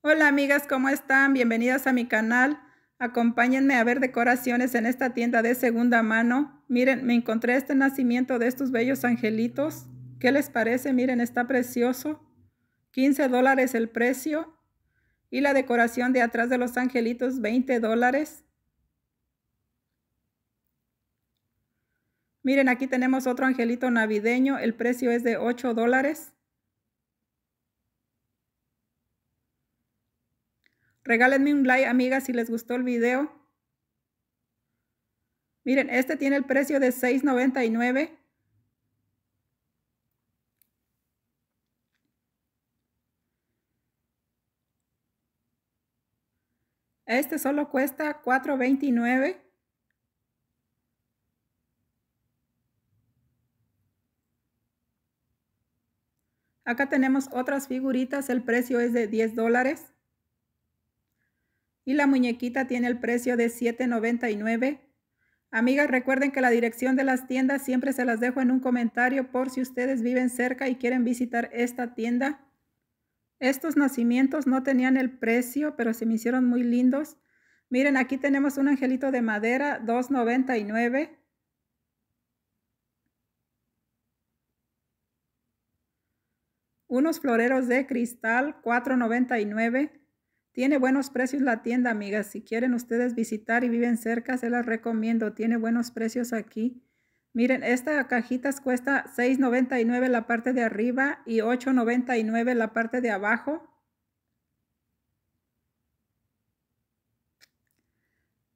Hola amigas, ¿cómo están? Bienvenidas a mi canal. Acompáñenme a ver decoraciones en esta tienda de segunda mano. Miren, me encontré este nacimiento de estos bellos angelitos. ¿Qué les parece? Miren, está precioso. 15 dólares el precio. Y la decoración de atrás de los angelitos, 20 dólares. Miren, aquí tenemos otro angelito navideño. El precio es de 8 dólares. Regálenme un like, amigas, si les gustó el video. Miren, este tiene el precio de $6.99. Este solo cuesta $4.29. Acá tenemos otras figuritas, el precio es de 10 dólares. Y la muñequita tiene el precio de $7.99. Amigas, recuerden que la dirección de las tiendas siempre se las dejo en un comentario por si ustedes viven cerca y quieren visitar esta tienda. Estos nacimientos no tenían el precio, pero se me hicieron muy lindos. Miren, aquí tenemos un angelito de madera, $2.99. Unos floreros de cristal, $4.99. Tiene buenos precios la tienda, amigas. Si quieren ustedes visitar y viven cerca, se las recomiendo. Tiene buenos precios aquí. Miren, esta cajitas cuesta $6.99 la parte de arriba y $8.99 la parte de abajo.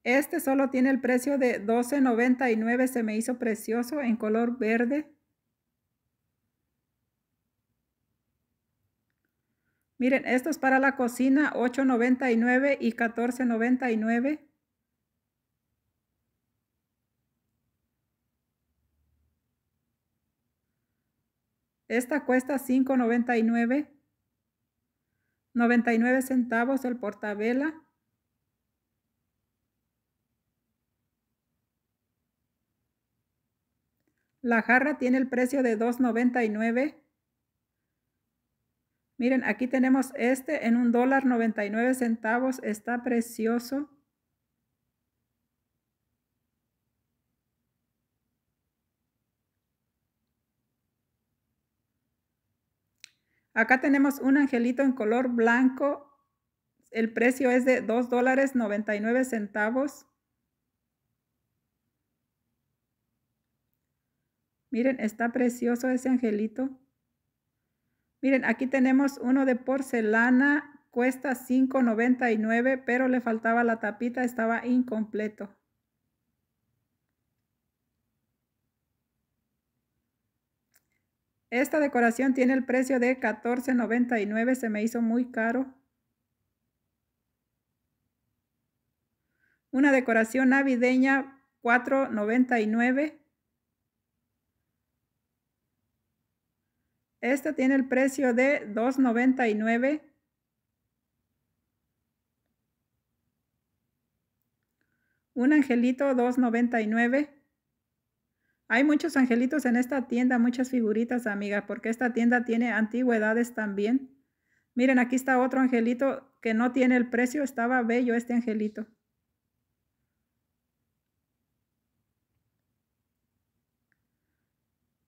Este solo tiene el precio de $12.99. Se me hizo precioso en color verde. Miren, esto es para la cocina, $8.99 y $14.99. Esta cuesta $5.99. 99 centavos el portabela. La jarra tiene el precio de $2.99. Miren, aquí tenemos este en un dólar 99 centavos. Está precioso. Acá tenemos un angelito en color blanco. El precio es de 2 dólares 99 centavos. Miren, está precioso ese angelito. Miren, aquí tenemos uno de porcelana, cuesta $5.99, pero le faltaba la tapita, estaba incompleto. Esta decoración tiene el precio de $14.99, se me hizo muy caro. Una decoración navideña, $4.99. Este tiene el precio de $2.99. Un angelito $2.99. Hay muchos angelitos en esta tienda, muchas figuritas, amiga, porque esta tienda tiene antigüedades también. Miren, aquí está otro angelito que no tiene el precio. Estaba bello este angelito.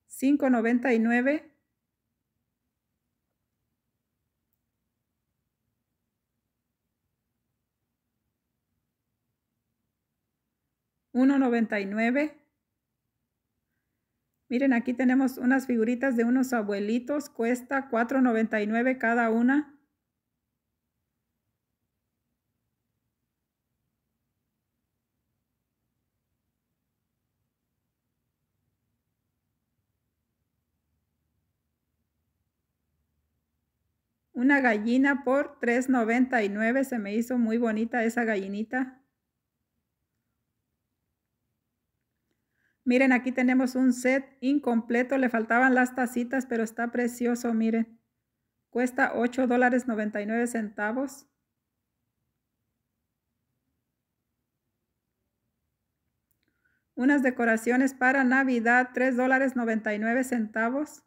$5.99. 1.99. Miren, aquí tenemos unas figuritas de unos abuelitos. Cuesta 4.99 cada una. Una gallina por $3.99. Se me hizo muy bonita esa gallinita. Miren, aquí tenemos un set incompleto. Le faltaban las tacitas, pero está precioso, miren. Cuesta 8 dólares 99 centavos. Unas decoraciones para Navidad, 3 dólares 99 centavos.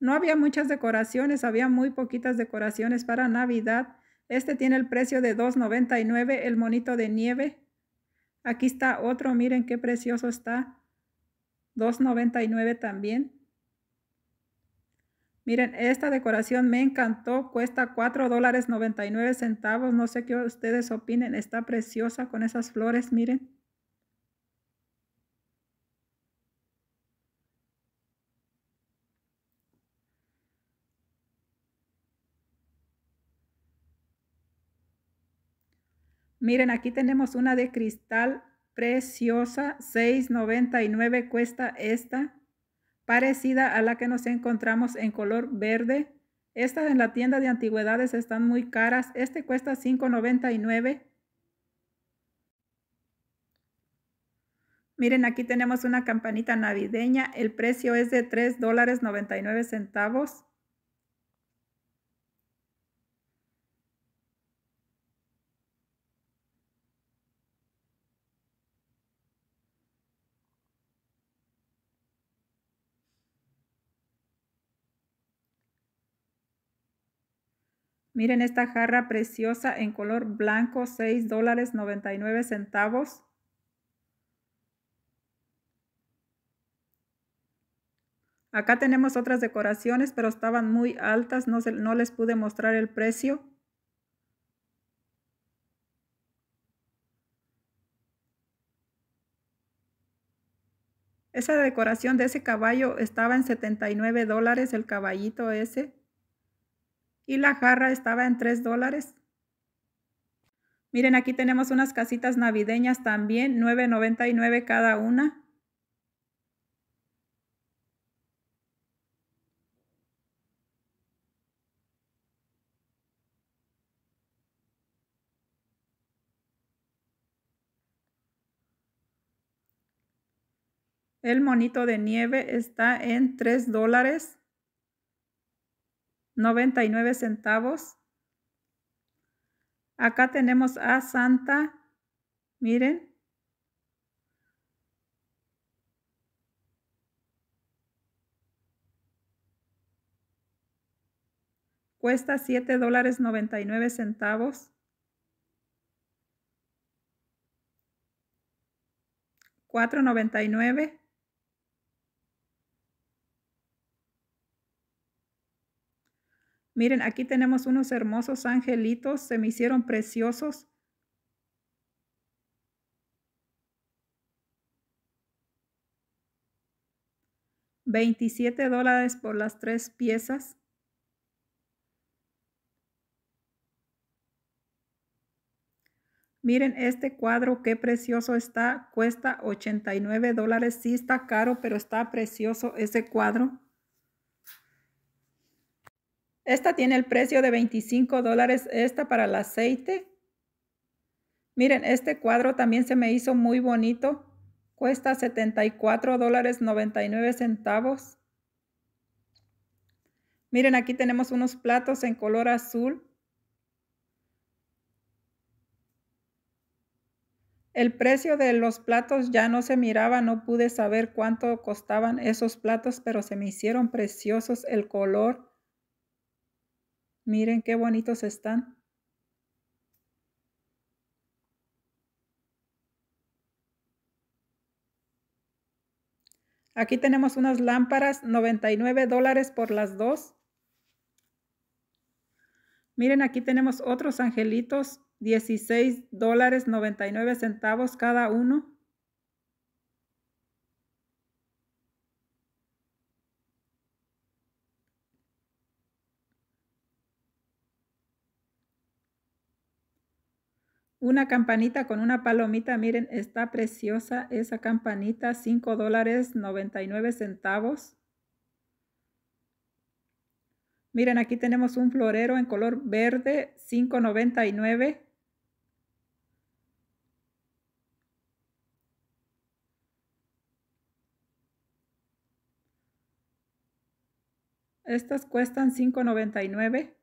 No había muchas decoraciones, había muy poquitas decoraciones para Navidad. Este tiene el precio de $2.99, el monito de nieve. Aquí está otro, miren qué precioso está. $2.99 también. Miren, esta decoración me encantó, cuesta $4.99 centavos. No sé qué ustedes opinen, está preciosa con esas flores, miren. Miren, aquí tenemos una de cristal preciosa, $6.99 cuesta esta, parecida a la que nos encontramos en color verde. Estas en la tienda de antigüedades están muy caras. Este cuesta $5.99. Miren, aquí tenemos una campanita navideña. El precio es de $3.99 centavos. Miren esta jarra preciosa en color blanco, 6 dólares 99 centavos. Acá tenemos otras decoraciones, pero estaban muy altas, no, no les pude mostrar el precio. Esa decoración de ese caballo estaba en 79 dólares, el caballito ese y la jarra estaba en 3 dólares. Miren, aquí tenemos unas casitas navideñas también, $9.99 cada una. El monito de nieve está en 3 dólares. 99 centavos. Acá tenemos a Santa, miren. Cuesta 7 dólares 99 centavos. 4.99 Miren, aquí tenemos unos hermosos angelitos, se me hicieron preciosos. $27 dólares por las tres piezas. Miren este cuadro, qué precioso está. Cuesta 89 dólares. Sí está caro, pero está precioso ese cuadro. Esta tiene el precio de 25 dólares, esta para el aceite. Miren, este cuadro también se me hizo muy bonito. Cuesta 74 dólares 99 centavos. Miren, aquí tenemos unos platos en color azul. El precio de los platos ya no se miraba, no pude saber cuánto costaban esos platos, pero se me hicieron preciosos el color. Miren qué bonitos están. Aquí tenemos unas lámparas, 99 dólares por las dos. Miren, aquí tenemos otros angelitos, 16 dólares 99 centavos cada uno. Una campanita con una palomita, miren, está preciosa esa campanita, 5 dólares 99 centavos. Miren, aquí tenemos un florero en color verde, 5.99. Estas cuestan 5.99.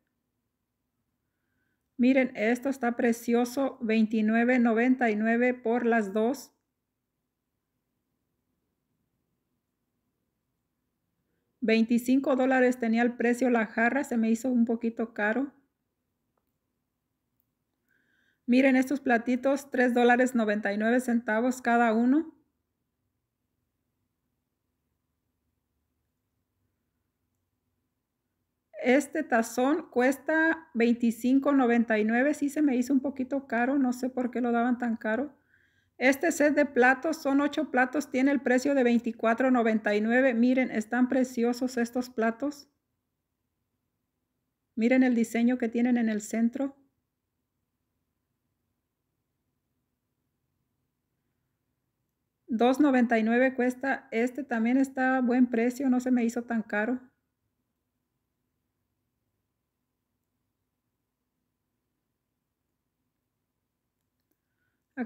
Miren, esto está precioso, $29.99 por las dos. $25 dólares tenía el precio la jarra, se me hizo un poquito caro. Miren estos platitos, $3.99 dólares 99 centavos cada uno. Este tazón cuesta $25.99. Sí se me hizo un poquito caro. No sé por qué lo daban tan caro. Este set de platos, son ocho platos, tiene el precio de $24.99. Miren, están preciosos estos platos. Miren el diseño que tienen en el centro. $2.99 cuesta. Este también está a buen precio, no se me hizo tan caro.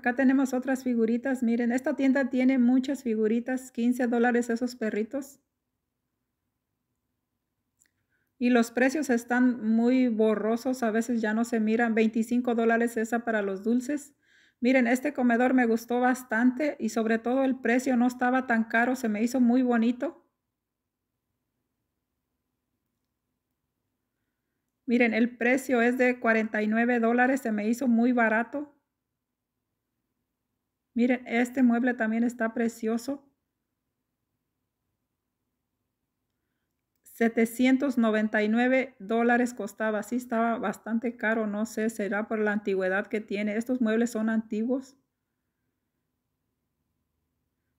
Acá tenemos otras figuritas. Miren, esta tienda tiene muchas figuritas. 15 dólares esos perritos. Y los precios están muy borrosos. A veces ya no se miran. 25 dólares esa para los dulces. Miren, este comedor me gustó bastante y sobre todo el precio no estaba tan caro. Se me hizo muy bonito. Miren, el precio es de 49 dólares. Se me hizo muy barato. Miren, este mueble también está precioso. 799 dólares costaba. Sí, estaba bastante caro. No sé, será por la antigüedad que tiene. Estos muebles son antiguos.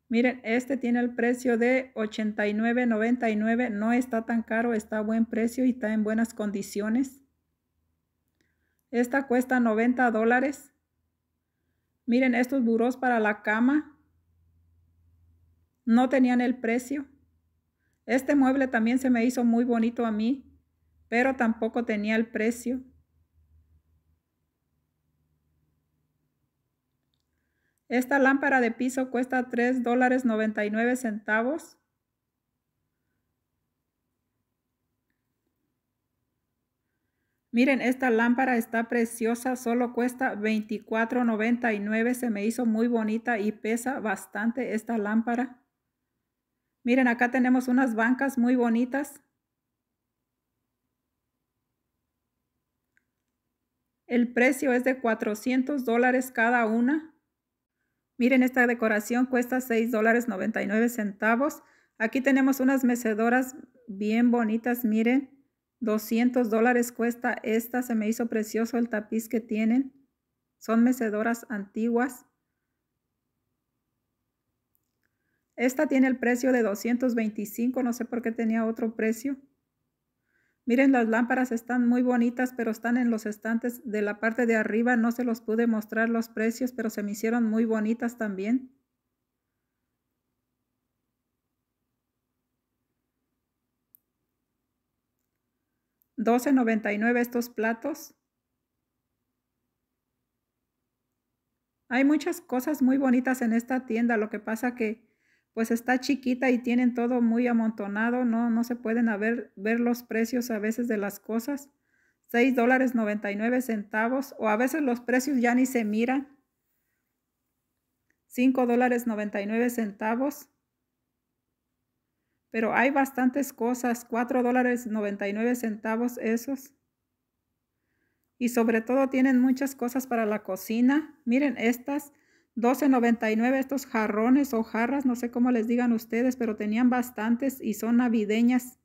Miren, este tiene el precio de 89.99. No está tan caro, está a buen precio y está en buenas condiciones. Esta cuesta 90 dólares. Miren estos burós para la cama. No tenían el precio. Este mueble también se me hizo muy bonito a mí, pero tampoco tenía el precio. Esta lámpara de piso cuesta $3.99 dólares 99 centavos. Miren, esta lámpara está preciosa, solo cuesta $24.99. Se me hizo muy bonita y pesa bastante esta lámpara. Miren, acá tenemos unas bancas muy bonitas. El precio es de 400 dólares cada una. Miren, esta decoración cuesta $6.99. dólares 99 centavos. Aquí tenemos unas mecedoras bien bonitas, miren. 200 dólares cuesta esta. Se me hizo precioso el tapiz que tienen. Son mecedoras antiguas. Esta tiene el precio de 225. No sé por qué tenía otro precio. Miren, las lámparas están muy bonitas, pero están en los estantes de la parte de arriba. No se los pude mostrar los precios, pero se me hicieron muy bonitas también. $12.99 estos platos. Hay muchas cosas muy bonitas en esta tienda. Lo que pasa que pues está chiquita y tienen todo muy amontonado. No, no se pueden ver, ver los precios a veces de las cosas. $6.99 dólares 99 centavos o a veces los precios ya ni se miran. $5.99 dólares 99 centavos pero hay bastantes cosas, 4 dólares 99 centavos esos. Y sobre todo tienen muchas cosas para la cocina. Miren estas, 12.99 estos jarrones o jarras, no sé cómo les digan ustedes, pero tenían bastantes y son navideñas.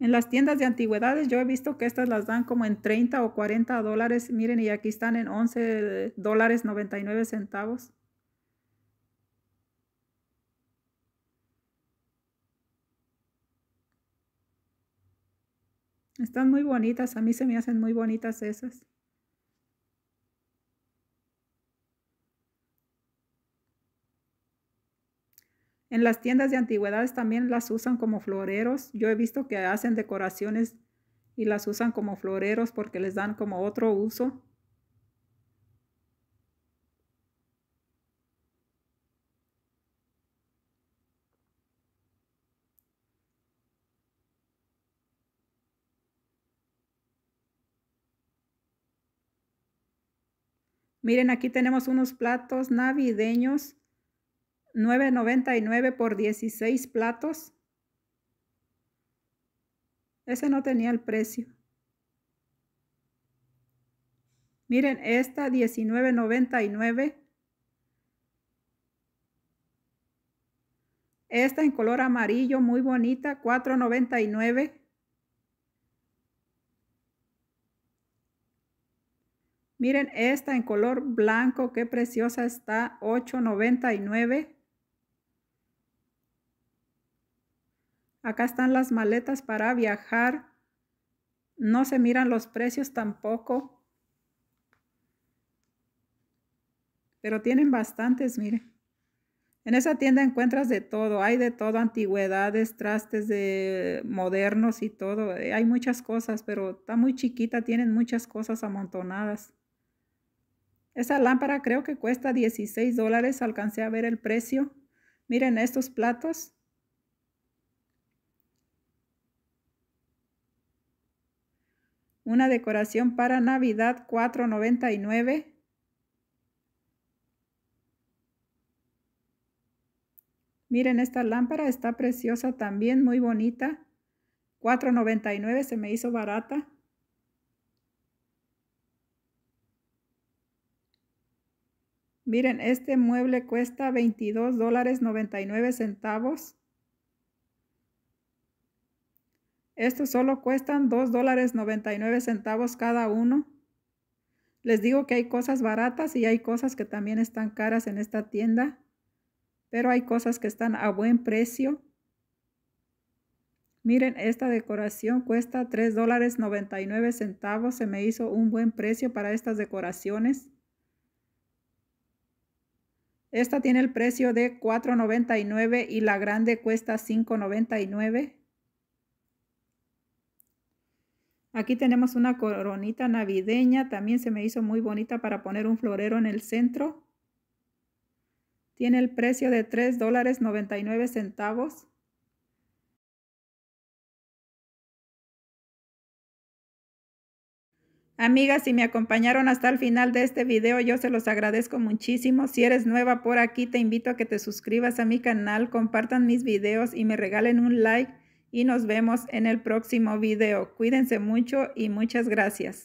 En las tiendas de antigüedades yo he visto que estas las dan como en 30 o 40 dólares. Miren, y aquí están en 11 dólares 99 centavos. Están muy bonitas, a mí se me hacen muy bonitas esas. En las tiendas de antigüedades también las usan como floreros. Yo he visto que hacen decoraciones y las usan como floreros porque les dan como otro uso. Miren, aquí tenemos unos platos navideños, 9.99 por 16 platos. Ese no tenía el precio. Miren, esta 19.99. Esta en color amarillo, muy bonita, 4.99. Miren esta en color blanco, qué preciosa está, $8.99. Acá están las maletas para viajar. No se miran los precios tampoco. Pero tienen bastantes, miren. En esa tienda encuentras de todo, hay de todo, antigüedades, trastes de modernos y todo. Hay muchas cosas, pero está muy chiquita, tienen muchas cosas amontonadas. Esa lámpara creo que cuesta 16 dólares, alcancé a ver el precio. Miren estos platos. Una decoración para Navidad, $4.99. Miren esta lámpara, está preciosa también, muy bonita. $4.99, se me hizo barata. Miren, este mueble cuesta 22 dólares 99 centavos. Estos solo cuestan 2 dólares 99 centavos cada uno. Les digo que hay cosas baratas y hay cosas que también están caras en esta tienda. Pero hay cosas que están a buen precio. Miren, esta decoración cuesta 3 dólares 99 centavos. Se me hizo un buen precio para estas decoraciones. Esta tiene el precio de $4.99 y la grande cuesta $5.99. Aquí tenemos una coronita navideña. También se me hizo muy bonita para poner un florero en el centro. Tiene el precio de $3.99 Amigas, si me acompañaron hasta el final de este video, yo se los agradezco muchísimo. Si eres nueva por aquí, te invito a que te suscribas a mi canal, compartan mis videos y me regalen un like. Y nos vemos en el próximo video. Cuídense mucho y muchas gracias.